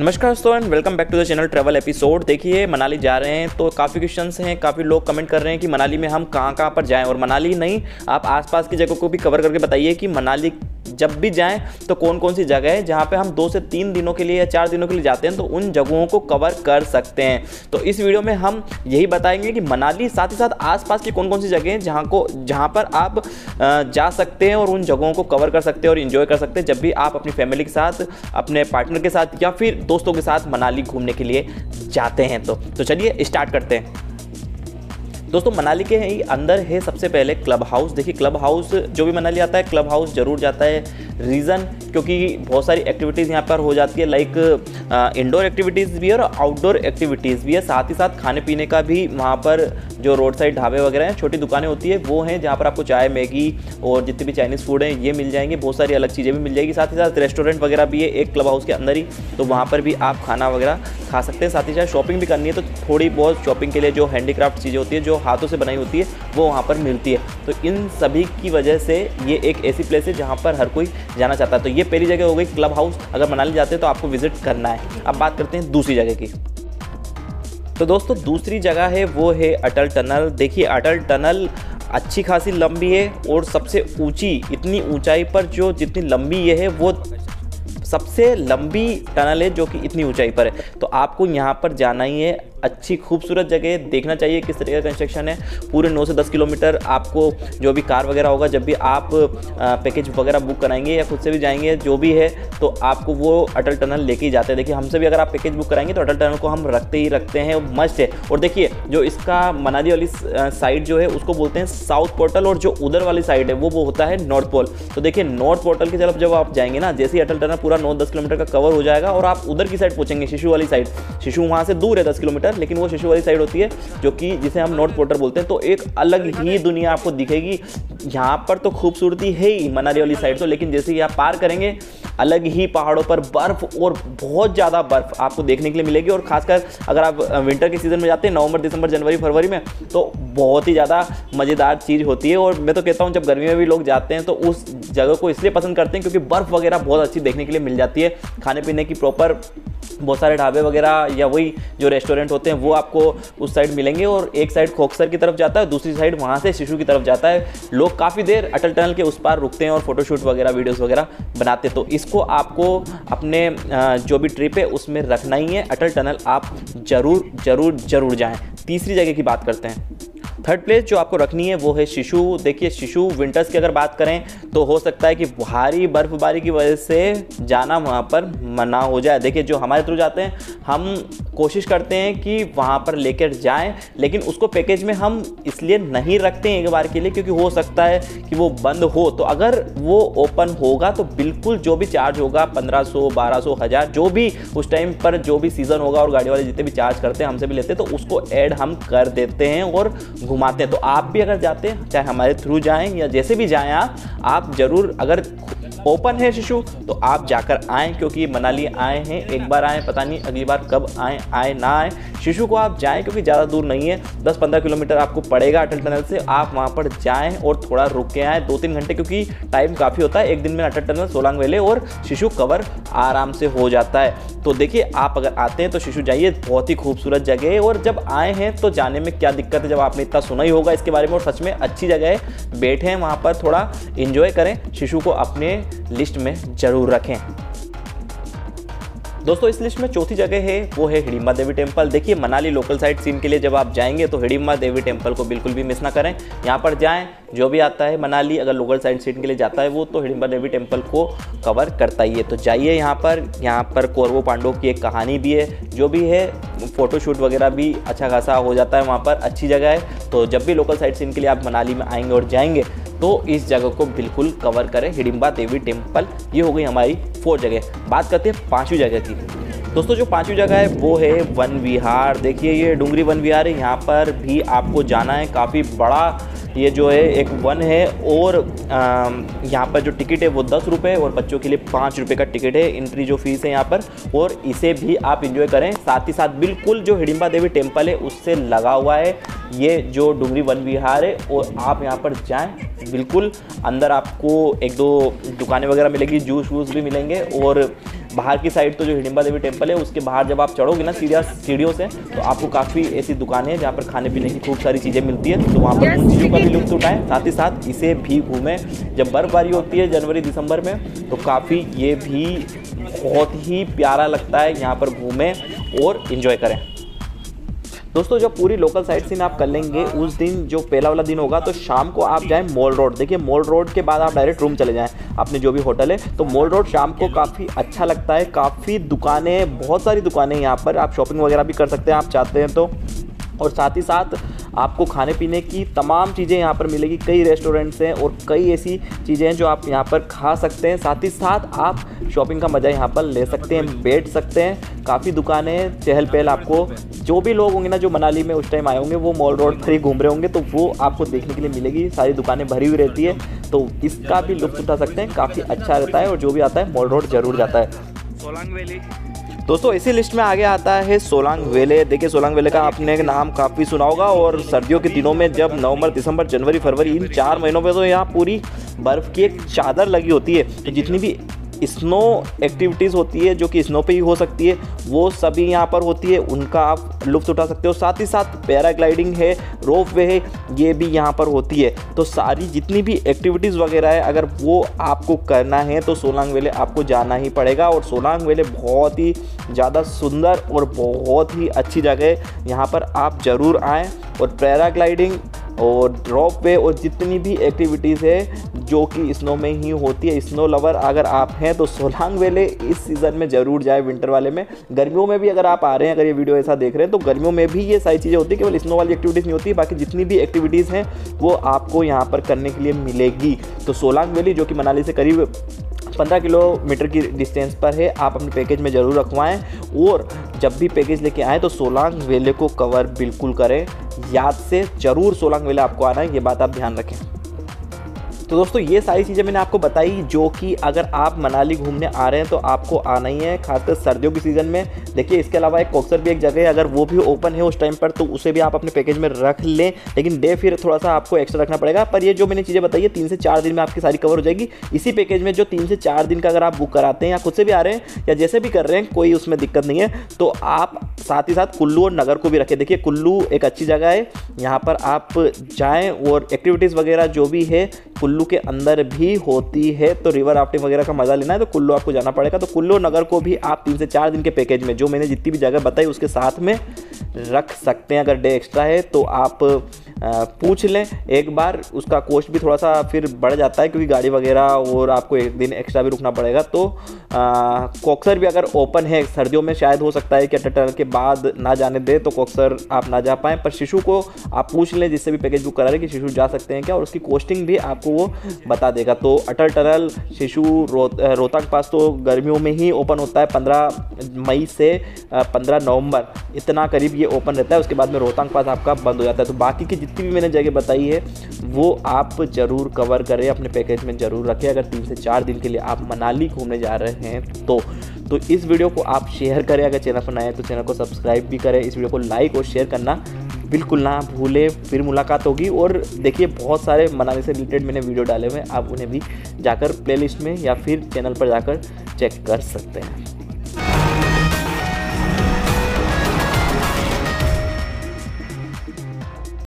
नमस्कार दोस्तों and welcome back to the channel travel episode देखिए, मनाली जा रहे हैं तो काफ़ी क्वेश्चंस हैं, काफ़ी लोग कमेंट कर रहे हैं कि मनाली में हम कहाँ कहाँ पर जाएँ, और मनाली नहीं, आप आसपास की जगह को भी कवर करके बताइए कि मनाली जब भी जाएँ तो कौन कौन सी जगह है जहाँ पे हम दो से तीन दिनों के लिए या चार दिनों के लिए जाते हैं तो उन जगहों को कवर कर सकते हैं। तो इस वीडियो में हम यही बताएँगे कि मनाली, साथ ही साथ आसपास की कौन कौन सी जगह हैं जहाँ को, जहाँ पर आप जा सकते हैं और उन जगहों को कवर कर सकते हैं और इन्जॉय कर सकते हैं जब भी आप अपनी फैमिली के साथ, अपने पार्टनर के साथ या फिर दोस्तों के साथ मनाली घूमने के लिए जाते हैं तो। तो चलिए स्टार्ट करते हैं। दोस्तों, मनाली के अंदर है सबसे पहले क्लब हाउस देखिए क्लब हाउस जो भी मनाली आता है क्लब हाउस ज़रूर जाता है। रीज़न क्योंकि बहुत सारी एक्टिविटीज़ यहाँ पर हो जाती है लाइक इंडोर एक्टिविटीज़ भी है और आउटडोर एक्टिविटीज़ भी है। साथ ही साथ खाने पीने का भी वहाँ पर जो रोड साइड ढाबे वगैरह हैं, छोटी दुकानें होती है, वो हैं जहाँ पर आपको चाय, मैगी और जितने भी चाइनीज़ फ़ूड हैं, ये मिल जाएँगे। बहुत सारी अलग चीज़ें भी मिल जाएगी। साथ ही साथ रेस्टोरेंट वगैरह भी है, एक क्लब हाउस के अंदर ही तो वहाँ पर भी आप खाना वगैरह खा सकते हैं। साथ ही साथ शॉपिंग भी करनी है तो थोड़ी बहुत शॉपिंग के लिए जो हैंडीक्राफ्ट चीज़ें होती है, जो हाथों से बनाई होती है, वो वहाँ पर मिलती है। तो इन सभी की वजह से ये एक ऐसी प्लेस है जहाँ पर हर कोई जाना चाहता है। तो ये पहली जगह हो गई क्लब हाउस। अगर मनाली जाते हैं तो आपको विज़िट करना है। अब बात करते हैं दूसरी जगह की। तो दोस्तों, दूसरी जगह है, वो है अटल टनल। देखिए, अटल टनल अच्छी खासी लंबी है और सबसे ऊँची, इतनी ऊंचाई पर जो जितनी लंबी ये है, वो सबसे लंबी टनल है जो कि इतनी ऊंचाई पर है। तो आपको यहाँ पर जाना ही है अच्छी खूबसूरत जगह देखना चाहिए, किस तरीके का कंस्ट्रक्शन है। पूरे नौ से दस किलोमीटर आपको जो भी कार वगैरह होगा, जब भी आप पैकेज वगैरह बुक कराएँगे या खुद से भी जाएँगे, जो भी है तो आपको वो अटल टनल लेके ही जाते हैं। देखिए, हमसे भी अगर आप पैकेज बुक कराएँगे तो अटल टनल को हम रखते ही रखते हैं मस्त है। और देखिए जो इसका मनाली वाली साइड जो है, उसको बोलते हैं साउथ पोर्टल और जो उधर वाली साइड है, वो वो होता है नॉर्थ पोल तो देखिए नॉर्थ पोर्टल की तरफ़ जब आप जाएँगे ना, जैसे ही अटल टनल पूरा नौ दस किलोमीटर का कवर हो जाएगा और आप उधर की साइड पहुँचेंगे शिशु वाली साइड शिशु वहाँ से दूर है दस किलोमीटर, लेकिन वो शिशु वाली साइड होती है, जो कि जिसे हम नॉर्थ पोर्टल बोलते हैं तो एक अलग ही दुनिया आपको दिखेगी. यहाँ पर तो खूबसूरती है ही मनाली वाली साइड तो लेकिन जैसे ही आप पार करेंगे अलग ही पहाड़ों पर बर्फ़ और बहुत ज़्यादा बर्फ़ आपको देखने के लिए मिलेगी। और खासकर अगर आप विंटर के सीज़न में जाते हैं, नवंबर, दिसंबर, जनवरी, फरवरी में तो बहुत ही ज़्यादा मज़ेदार चीज़ होती है। और मैं तो कहता हूँ, जब गर्मी में भी लोग जाते हैं तो उस जगह को इसलिए पसंद करते हैं क्योंकि बर्फ़ वगैरह बहुत अच्छी देखने के लिए मिल जाती है। खाने पीने की प्रॉपर बहुत सारे ढाबे वगैरह या वही जो रेस्टोरेंट होते हैं, वो आपको उस साइड मिलेंगे और एक साइड खोखसर की तरफ़ जाता है, दूसरी साइड वहाँ से शिशु की तरफ़ जाता है। लोग काफ़ी देर अटल टनल के उस पार रुकते हैं और फोटोशूट वगैरह वीडियोज़ वगैरह बनाते तो इसको आपको अपने जो भी ट्रिप है, उसमें रखना ही है। अटल टनल आप ज़रूर ज़रूर ज़रूर जाएँ। तीसरी जगह की बात करते हैं। थर्ड प्लेस जो आपको रखनी है, वो है शिशु। देखिए, शिशु विंटर्स की अगर बात करें तो हो सकता है कि भारी बर्फबारी की वजह से जाना वहाँ पर मना हो जाए। देखिए, जो हमारे थ्रू जाते हैं, हम कोशिश करते हैं कि वहाँ पर लेकर जाएँ, लेकिन उसको पैकेज में हम इसलिए नहीं रखते हैं एक बार के लिए, क्योंकि हो सकता है कि वो बंद हो। तो अगर वो ओपन होगा तो बिल्कुल जो भी चार्ज होगा, पंद्रह सौ, बारह सौ, हज़ार, जो भी उस टाइम पर जो भी सीज़न होगा और गाड़ी वाले जितने भी चार्ज करते हैं, हमसे भी लेते हैं तो उसको ऐड हम कर देते हैं और घुमाते हैं। तो आप भी अगर जाते हैं, चाहे हमारे थ्रू जाएँ या जैसे भी जाएँ आप आप ज़रूर अगर ओपन है शिशु तो आप जाकर आएँ, क्योंकि मनाली आए हैं, एक बार आएँ, पता नहीं अगली बार कब आए आए ना आए। शिशु को आप जाएँ, क्योंकि ज़्यादा दूर नहीं है 10-15 किलोमीटर आपको पड़ेगा अटल टनल से, आप वहाँ पर जाएँ और थोड़ा रुक के आएँ दो तीन घंटे, क्योंकि टाइम काफ़ी होता है, एक दिन में अटल टनल, सोलांग वेले और शिशु कवर आराम से हो जाता है। तो देखिए, आप अगर आते हैं तो शिशु जाइए, बहुत ही खूबसूरत जगह है, और जब आए हैं तो जाने में क्या दिक्कत है, जब आपने इतना सुना ही होगा इसके बारे में, और सच में अच्छी जगह है, बैठें वहाँ पर, थोड़ा इन्जॉय करें, शिशु को अपने लिस्ट में ज़रूर रखें। दोस्तों, इस लिस्ट में चौथी जगह है, वो है हिडिम्बा देवी टेंपल देखिए, मनाली लोकल साइड सीन के लिए जब आप जाएँगे तो हिडिम्बा देवी टेंपल को बिल्कुल भी मिस ना करें। यहाँ पर जाएँ, जो भी आता है, मनाली अगर लोकल साइड सीन के लिए जाता है वो तो हिडिम्बा देवी टेंपल को कवर करता ही है। तो जाइए यहाँ पर यहाँ पर कौरवों पांडव की एक कहानी भी है, जो भी है फ़ोटोशूट वगैरह भी अच्छा खासा हो जाता है वहाँ पर, अच्छी जगह है। तो जब भी लोकल साइड सीन के लिए आप मनाली में आएँगे और जाएँगे तो इस जगह को बिल्कुल कवर करें हिडिम्बा देवी टेंपल ये हो गई हमारी फोर जगह। बात करते हैं पाँचवीं जगह की। दोस्तों, जो पांचवी जगह है, वो है वन विहार। देखिए, ये डूंगरी वन विहार है। यहाँ पर भी आपको जाना है। काफ़ी बड़ा ये जो है, एक वन है और यहाँ पर जो टिकट है, वो दस रुपये और बच्चों के लिए पाँच रुपये का टिकट है। एंट्री जो फ़ीस है यहाँ पर और इसे भी आप इन्जॉय करें। साथ ही साथ बिल्कुल जो हिडिम्बा देवी टेंपल है, उससे लगा हुआ है। ये जो डुंगरी वन विहार है और आप यहाँ पर जाएँ। बिल्कुल अंदर आपको एक दो दुकानें वगैरह मिलेगी जूस वूस भी मिलेंगे और बाहर की साइड तो जो हिडिम्बा देवी टेंपल है उसके बाहर जब आप चढ़ोगे ना सीढ़िया सीढ़ियों से तो आपको काफ़ी ऐसी दुकानें हैं जहाँ पर खाने पीने की खूब सारी चीज़ें मिलती है। तो वहाँ पर उन चीज़ों का भी लुत्फ उठाएँ साथ ही साथ इसे भी घूमें। जब बर्फबारी होती है जनवरी दिसंबर में तो काफ़ी ये भी बहुत ही प्यारा लगता है यहाँ पर घूमें और इन्जॉय करें। दोस्तों जब पूरी लोकल साइड सीन आप कर लेंगे, उस दिन जो पहला वाला दिन होगा तो शाम को आप जाएँ मॉल रोड देखिए मॉल रोड के बाद आप डायरेक्ट रूम चले जाएँ, अपने जो भी होटल है। तो मॉल रोड शाम को काफ़ी अच्छा लगता है, काफ़ी दुकानें, बहुत सारी दुकानें यहाँ पर, आप शॉपिंग वगैरह भी कर सकते हैं, आप चाहते हैं तो। और साथ ही साथ आपको खाने पीने की तमाम चीज़ें यहाँ पर मिलेगी। कई रेस्टोरेंट्स हैं और कई ऐसी चीज़ें हैं जो आप यहाँ पर खा सकते हैं। साथ ही साथ आप शॉपिंग का मज़ा यहाँ पर ले सकते हैं, बैठ सकते हैं। काफ़ी दुकानें चहल पहल आपको जो भी लोग होंगे ना, जो मनाली में उस टाइम आए होंगे, वो मॉल रोड ही घूम रहे होंगे तो वो आपको देखने के लिए मिलेगी। सारी दुकानें भरी हुई रहती है तो इसका भी लुत्फ उठा सकते हैं। काफ़ी अच्छा रहता है और जो भी आता है मॉल रोड ज़रूर जाता है। सोलांग वैली। दोस्तों, इसी लिस्ट में आगे आता है सोलांग वेले। देखिए, सोलांग वेले का आपने नाम काफ़ी सुना होगा और सर्दियों के दिनों में जब नवंबर, दिसंबर, जनवरी, फरवरी इन चार महीनों में तो यहाँ पूरी बर्फ़ की एक चादर लगी होती है। तो जितनी भी स्नो एक्टिविटीज़ होती है, जो कि स्नो पे ही हो सकती है, वो सभी यहाँ पर होती है, उनका आप लुफ्त उठा सकते हो। साथ ही साथ पैराग्लाइडिंग है, रोप वे है, ये भी यहाँ पर होती है। तो सारी जितनी भी एक्टिविटीज़ वगैरह है, अगर वो आपको करना है तो सोलांग वेले आपको जाना ही पड़ेगा। और सोलांग वेले बहुत ही ज़्यादा सुंदर और बहुत ही अच्छी जगह है। यहाँ पर आप ज़रूर आएँ और पैराग्लाइडिंग और ड्रॉप वे और जितनी भी एक्टिविटीज़ है, जो कि स्नो में ही होती है स्नो लवर अगर आप हैं तो सोलांग वेले इस सीज़न में ज़रूर जाए विंटर वाले में। गर्मियों में भी अगर आप आ रहे हैं, अगर ये वीडियो ऐसा देख रहे हैं तो गर्मियों में भी ये सारी चीज़ें होती है, केवल स्नो वाली एक्टिविटीज़ नहीं होती, बाकी जितनी भी एक्टिविटीज़ हैं, वो आपको यहाँ पर करने के लिए मिलेगी। तो सोलांग वैली, जो कि मनाली से करीब पंद्रह किलोमीटर की डिस्टेंस पर है, आप अपने पैकेज में ज़रूर रखवाएँ। और जब भी पैकेज लेके आएँ तो सोलांग वेले को कवर बिल्कुल करें। याद से ज़रूर सोलंग वेला आपको आना है ये बात आप ध्यान रखें। तो दोस्तों, ये सारी चीज़ें मैंने आपको बताई जो कि अगर आप मनाली घूमने आ रहे हैं तो आपको आना ही है, खासकर सर्दियों के सीज़न में। देखिए, इसके अलावा एक कोक्सर भी एक जगह है, अगर वो भी ओपन है उस टाइम पर तो उसे भी आप अपने पैकेज में रख लें। लेकिन डे फिर थोड़ा सा आपको एक्स्ट्रा रखना पड़ेगा, पर ये जो मैंने चीज़ें बताई है, तीन से चार दिन में आपकी सारी कवर हो जाएगी। इसी पैकेज में जो तीन से चार दिन का अगर आप बुक कराते हैं या खुद से भी आ रहे हैं या जैसे भी कर रहे हैं, कोई उसमें दिक्कत नहीं है। तो आप साथ ही साथ कुल्लू और नगर को भी रखें। देखिए, कुल्लू एक अच्छी जगह है, यहाँ पर आप जाएँ और एक्टिविटीज़ वगैरह जो भी है कुल्लू के अंदर भी होती है तो रिवर राफ्टिंग वगैरह का मज़ा लेना है तो कुल्लू आपको जाना पड़ेगा। तो कुल्लू नगर को भी आप तीन से चार दिन के पैकेज में, जो मैंने जितनी भी जगह बताई, उसके साथ में रख सकते हैं। अगर डे एक्स्ट्रा है तो आप पूछ लें। एक बार उसका कॉस्ट भी थोड़ा सा फिर बढ़ जाता है क्योंकि गाड़ी वगैरह और आपको एक दिन एक्स्ट्रा भी रुकना पड़ेगा। तो कॉक्सर भी अगर ओपन है सर्दियों में शायद हो सकता है कि अटल टनल के बाद ना जाने दे तो कॉक्सर आप ना जा पाएँ। पर शिशु को आप पूछ लें जिससे भी पैकेज बुक करा रहे कि शिशु जा सकते हैं क्या और उसकी कॉस्टिंग भी आपको वो बता देगा। तो अटल टनल शिशु रो, रोहतक पास तो गर्मियों में ही ओपन होता है पंद्रह मई से पंद्रह नवंबर। इतना करीब ये ओपन रहता है उसके बाद में रोहतांग पास आपका बंद हो जाता है। तो बाकी की जितनी भी मैंने जगह बताई है, वो आप ज़रूर कवर करें, अपने पैकेज में ज़रूर रखें। अगर तीन से चार दिन के लिए आप मनाली घूमने जा रहे हैं तो तो इस वीडियो को आप शेयर करें। अगर चैनल पर नए तो चैनल को सब्सक्राइब भी करें। इस वीडियो को लाइक और शेयर करना बिल्कुल ना भूले। फिर मुलाकात होगी और देखिए, बहुत सारे मनाली से रिलेटेड मैंने वीडियो डाले हुए हैं। आप उन्हें भी जाकर प्लेलिस्ट में या फिर चैनल पर जाकर चेक कर सकते हैं।